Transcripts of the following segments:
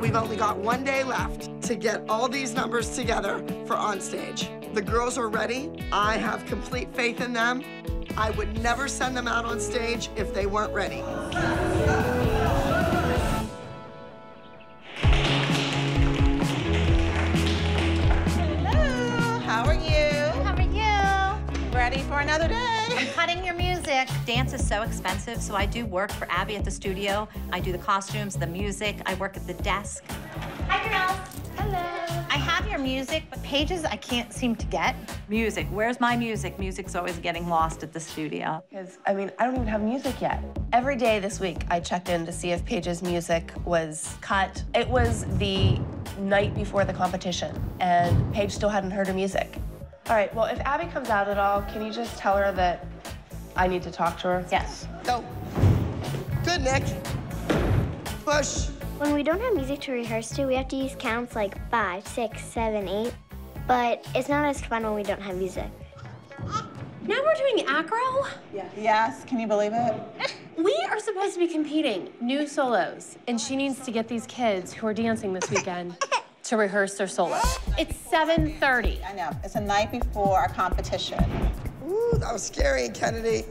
We've only got one day left to get all these numbers together for on stage. The girls are ready. I have complete faith in them. I would never send them out on stage if they weren't ready. Hello, how are you? How are you? Ready for another day? I'm cutting your music. Dance is so expensive, so I do work for Abby at the studio. I do the costumes, the music. I work at the desk. Hi, girls. Hello. I have your music, but Paige's I can't seem to get. Music. Where's my music? Music's always getting lost at the studio. Because, I mean, I don't even have music yet. Every day this week, I checked in to see if Paige's music was cut. It was the night before the competition, and Paige still hadn't heard her music. All right, well, if Abby comes out at all, can you just tell her that I need to talk to her? Yes. Go. Good, Nick. Push. When we don't have music to rehearse to, we have to use counts like five, six, seven, eight. But it's not as fun when we don't have music. Now we're doing acro? Yes, Yes, can you believe it? We are supposed to be competing new solos, and she needs to get these kids who are dancing this weekend to rehearse their solo. It's 7:30. I know, it's the night before our competition. Ooh, that was scary, Kennedy.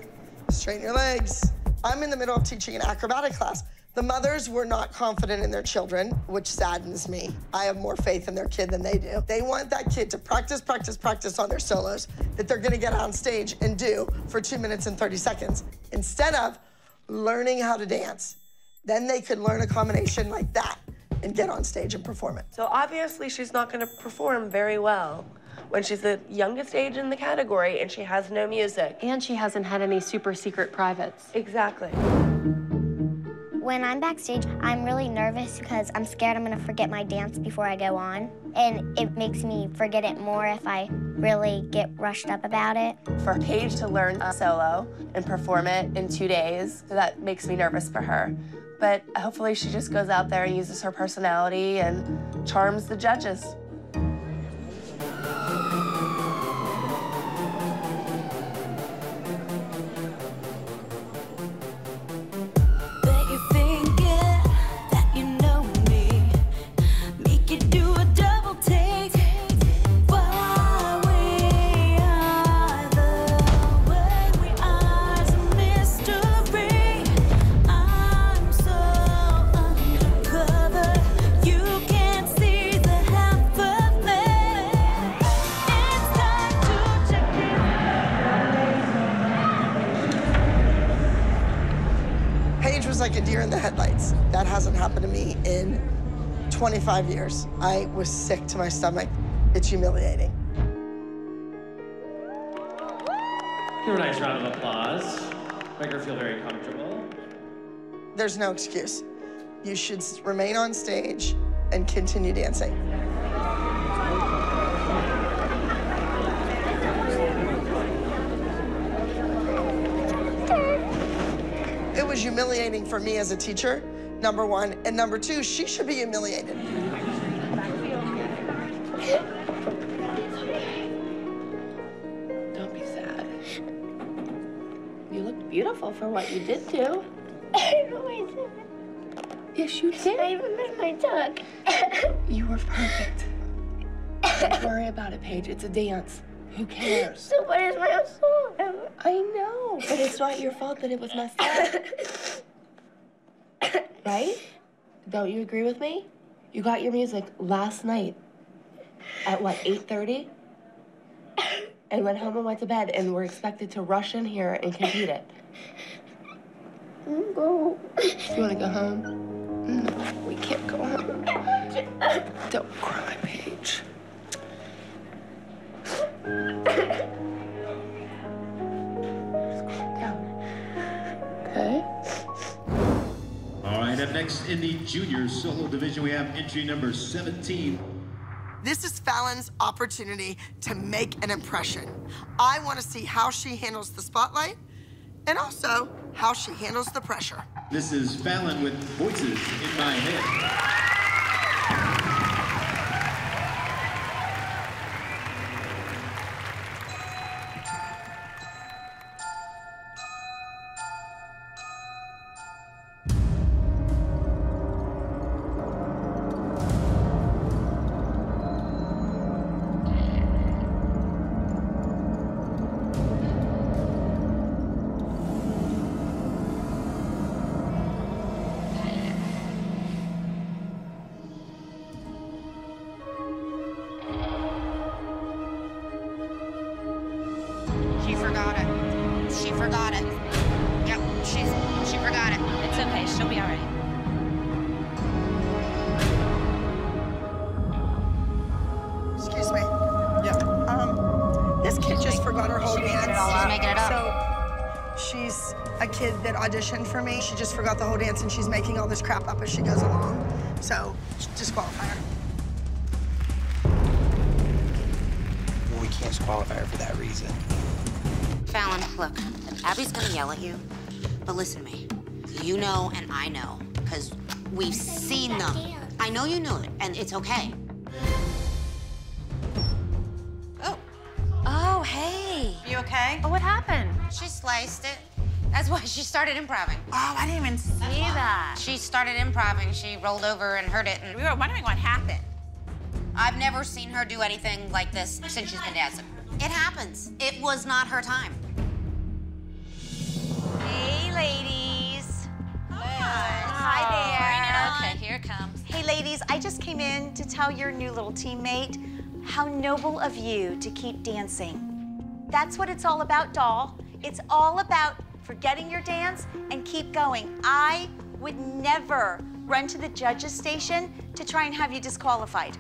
Straighten your legs. I'm in the middle of teaching an acrobatic class. The mothers were not confident in their children, which saddens me. I have more faith in their kid than they do. They want that kid to practice, practice, practice on their solos that they're gonna get on stage and do for two minutes and 30 seconds instead of learning how to dance. Then they could learn a combination like that and get on stage and perform it. So obviously, she's not going to perform very well when she's the youngest age in the category and she has no music. And she hasn't had any super secret privates. Exactly. When I'm backstage, I'm really nervous because I'm scared I'm gonna forget my dance before I go on. And it makes me forget it more if I really get rushed up about it. For Paige to learn a solo and perform it in two days, that makes me nervous for her. But hopefully, she just goes out there and uses her personality and charms the judges. 25 years. I was sick to my stomach. It's humiliating. Give her a nice round of applause. Make her feel very comfortable. There's no excuse. You should remain on stage and continue dancing. It was humiliating for me as a teacher, number one. And number two, she should be humiliated. Don't be sad. You looked beautiful for what you did do. I know I did. Yes, you did. I even missed my tuck. You were perfect. Don't worry about it, Paige. It's a dance. Who cares? so what is my song? I know, but it's not your fault that it was messed up. right? Don't you agree with me? You got your music last night at what, 8:30? And went home and went to bed and were expected to rush in here and compete it. Go. You wanna go home? No, we can't go home. Don't cry, next in the junior solo division, we have entry number 17. This is Fallon's opportunity to make an impression. I want to see how she handles the spotlight and also how she handles the pressure. This is Fallon with Voices in My Head. Forgot it. Yep, she's she forgot it. It's okay. She'll be all right. Excuse me. Yeah. Um, this kid just forgot her whole dance. She's making it up. So she's a kid that auditioned for me. She just forgot the whole dance and she's making all this crap up as she goes along. So disqualify her. Well, we can't disqualify her for that reason. Fallon, look, Abby's gonna yell at you, but listen to me. You know and I know, because we've seen them. I know you knew it, and it's okay. Oh. Oh, hey. You okay? Oh, what happened? She sliced it. That's why she started improving. Oh, I didn't even see that. She started improving. She rolled over and hurt it. And We were wondering what happened. I've never seen her do anything like this since she's been dancing. It happens. It was not her time. Hey, ladies. Hi. Hi there. Okay, here it comes. Hey, ladies, I just came in to tell your new little teammate how noble of you to keep dancing. That's what it's all about, doll. It's all about forgetting your dance and keep going. I would never run to the judges station to try and have you disqualified,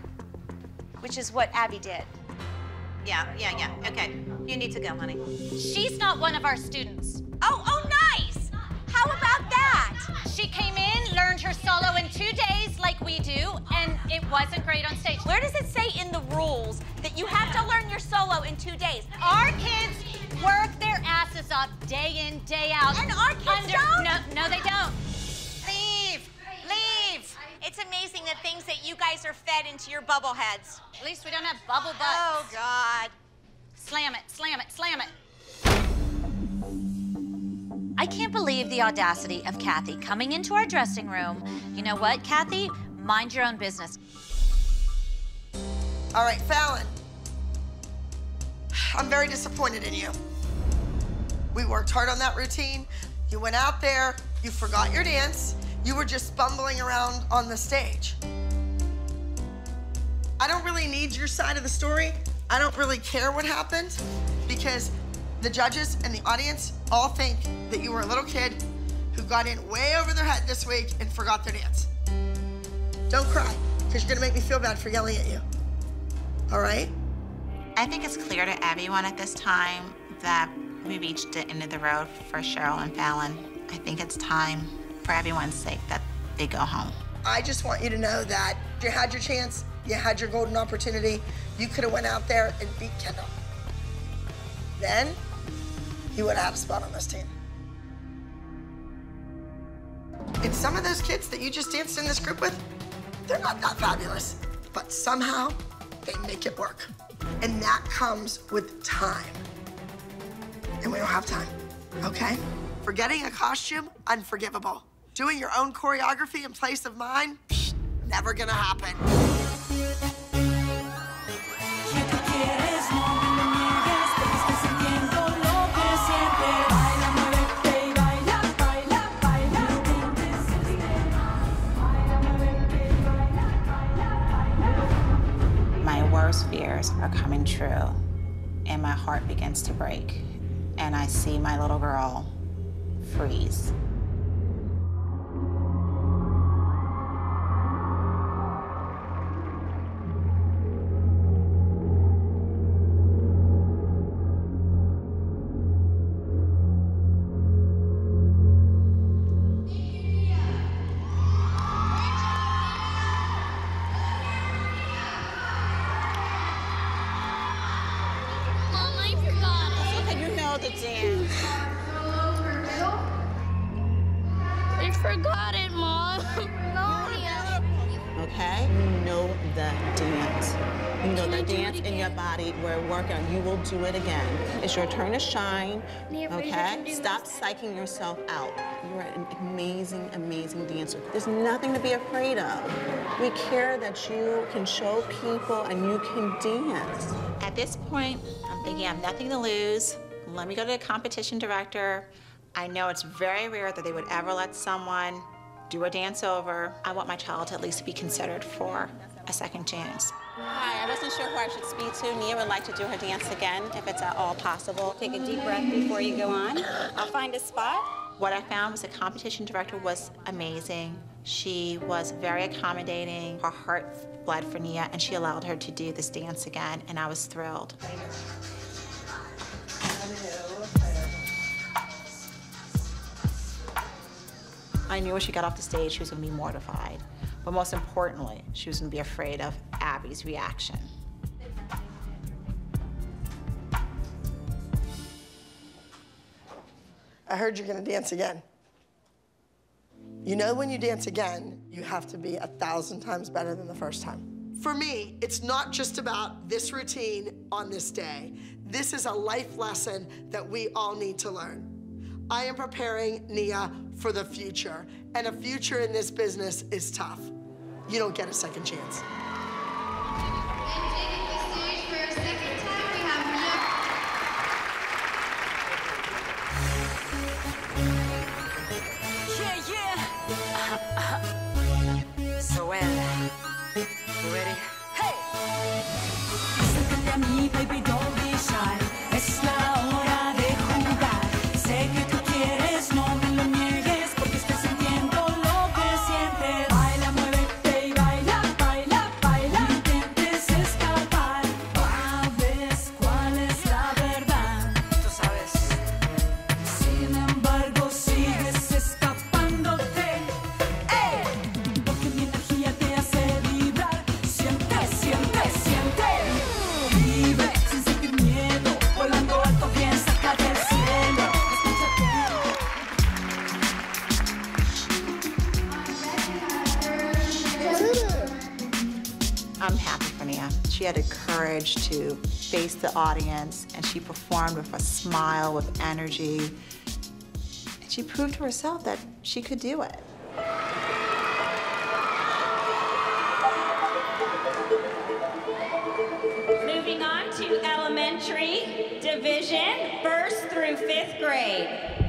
which is what Abby did. Yeah, yeah, yeah. Okay. You need to go, honey. She's not one of our students. Oh, oh, She came in, learned her solo in two days like we do, and it wasn't great on stage. Where does it say in the rules that you have to learn your solo in two days? Our kids work their asses off day in, day out. And our kids don't? No, no, they don't. Leave! Leave! It's amazing the things that you guys are fed into your bubble heads. At least we don't have bubble butts. Oh, God. Slam it, slam it, slam it. I can't believe the audacity of Cathy coming into our dressing room. You know what, Cathy? Mind your own business. All right, Fallon. I'm very disappointed in you. We worked hard on that routine. You went out there, you forgot your dance, you were just bumbling around on the stage. I don't really need your side of the story. I don't really care what happened because the judges and the audience all think that you were a little kid who got in way over their head this week and forgot their dance. Don't cry, because you're gonna make me feel bad for yelling at you. All right? I think it's clear to everyone at this time that we reached the end of the road for Cheryl and Fallon. I think it's time, for everyone's sake, that they go home. I just want you to know that you had your chance, you had your golden opportunity. You could have went out there and beat Kendall. Then you would have a spot on this team. And some of those kids that you just danced in this group with, they're not that fabulous, but somehow they make it work. And that comes with time. And we don't have time, okay? Forgetting a costume, unforgivable. Doing your own choreography in place of mine, never gonna happen. Fears are coming true, and my heart begins to break. And I see my little girl freeze. Your body. We're working on You will do it again. It's your turn to shine, okay? Stop psyching yourself out. You're an amazing, amazing dancer. There's nothing to be afraid of. We care that you can show people and you can dance. At this point, I'm thinking I have nothing to lose. Let me go to the competition director. I know it's very rare that they would ever let someone do a dance over. I want my child to at least be considered for a second chance. Hi, I wasn't sure who I should speak to. Nia would like to do her dance again, if it's at all possible. Take a deep breath before you go on. I'll find a spot. What I found was the competition director was amazing. She was very accommodating. Her heart bled for Nia, and she allowed her to do this dance again, and I was thrilled. I knew when she got off the stage, she was going to be mortified. But most importantly, she was going to be afraid of Abby's reaction. I heard you're gonna dance again. You know, when you dance again, you have to be a thousand times better than the first time. For me, it's not just about this routine on this day. This is a life lesson that we all need to learn. I am preparing Nia for the future, and a future in this business is tough. You don't get a second chance. She had the courage to face the audience, and she performed with a smile, with energy. And she proved to herself that she could do it. Moving on to elementary division, first through fifth grade.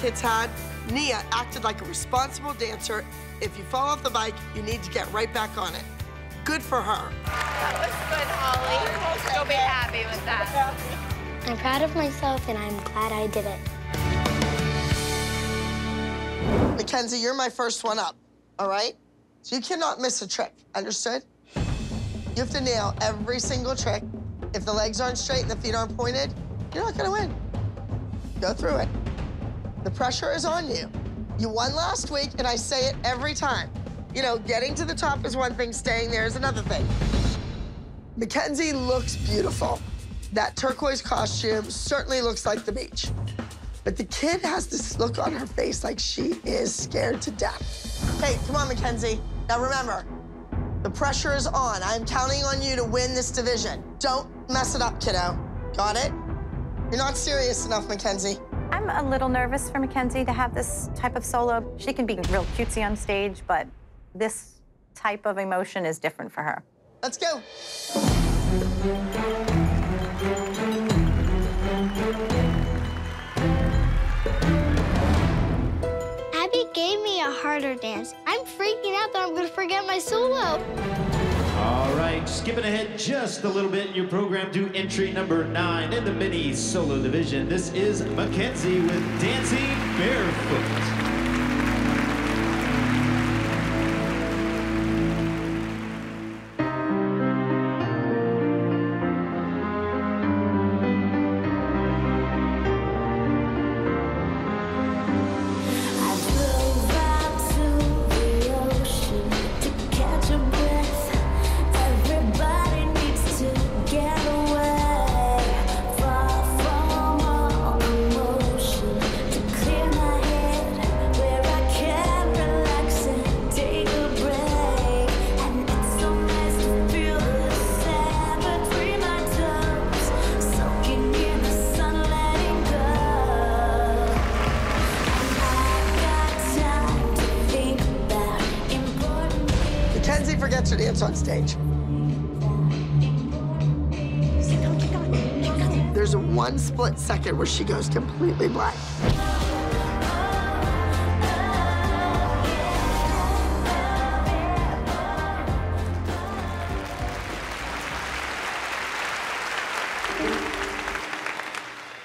Kid's had, Nia acted like a responsible dancer. If you fall off the bike, you need to get right back on it. Good for her. That was good, Holly. You'll be happy with that. I'm proud of myself and I'm glad I did it. Mackenzie, you're my first one up, all right? So you cannot miss a trick, understood? You have to nail every single trick. If the legs aren't straight and the feet aren't pointed, you're not gonna win. Go through it. The pressure is on you. You won last week, and I say it every time. You know, getting to the top is one thing, staying there is another thing. Mackenzie looks beautiful. That turquoise costume certainly looks like the beach. But the kid has this look on her face like she is scared to death. Hey, come on, Mackenzie. Now remember, the pressure is on. I'm counting on you to win this division. Don't mess it up, kiddo. Got it? You're not serious enough, Mackenzie. I'm a little nervous for Mackenzie to have this type of solo. She can be real cutesy on stage, but this type of emotion is different for her. Let's go. Abby gave me a harder dance. I'm freaking out that I'm gonna forget my solo. All right, skipping ahead just a little bit in your program to entry number nine in the mini solo division. This is Mackenzie with Dancing Barefoot. Mackenzie forgets her dance on stage. There's a one split second where she goes completely black.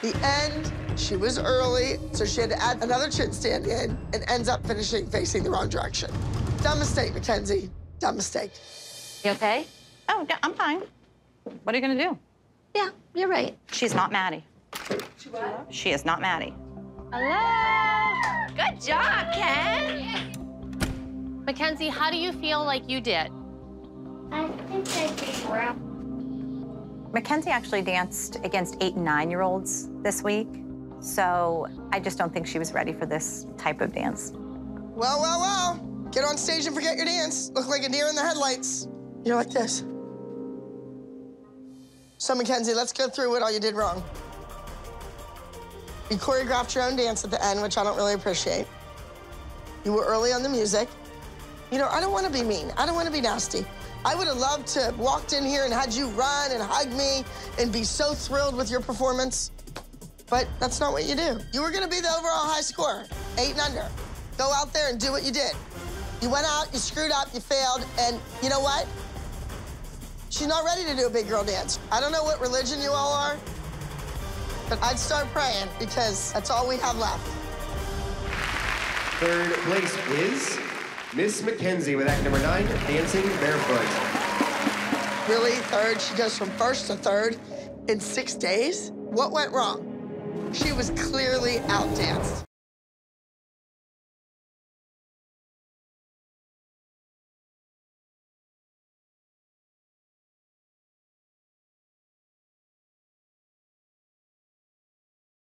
The end, she was early, so she had to add another chin stand in and ends up finishing facing the wrong direction. Dumb mistake, Mackenzie. Dumb mistake. You okay? Oh, yeah, I'm fine. What are you gonna do? Yeah, you're right. She's not Maddie. She is not Maddie. Hello. Good job, Ken. Mackenzie, how do you feel like you did? I think I did well. Mackenzie actually danced against eight and nine year olds this week. So I just don't think she was ready for this type of dance. Well, well, well. Get on stage and forget your dance. Look like a deer in the headlights. You're like this. So, Mackenzie, let's go through what all you did wrong. You choreographed your own dance at the end, which I don't really appreciate. You were early on the music. You know, I don't want to be mean. I don't want to be nasty. I would have loved to have walked in here and had you run and hug me and be so thrilled with your performance. But that's not what you do. You were going to be the overall high scorer, eight and under. Go out there and do what you did. You went out, you screwed up, you failed, and you know what? She's not ready to do a big girl dance. I don't know what religion you all are, but I'd start praying because that's all we have left. Third place is Miss Mackenzie with act number nine, Dancing Barefoot. Really, third? She goes from first to third in six days? What went wrong? She was clearly outdanced.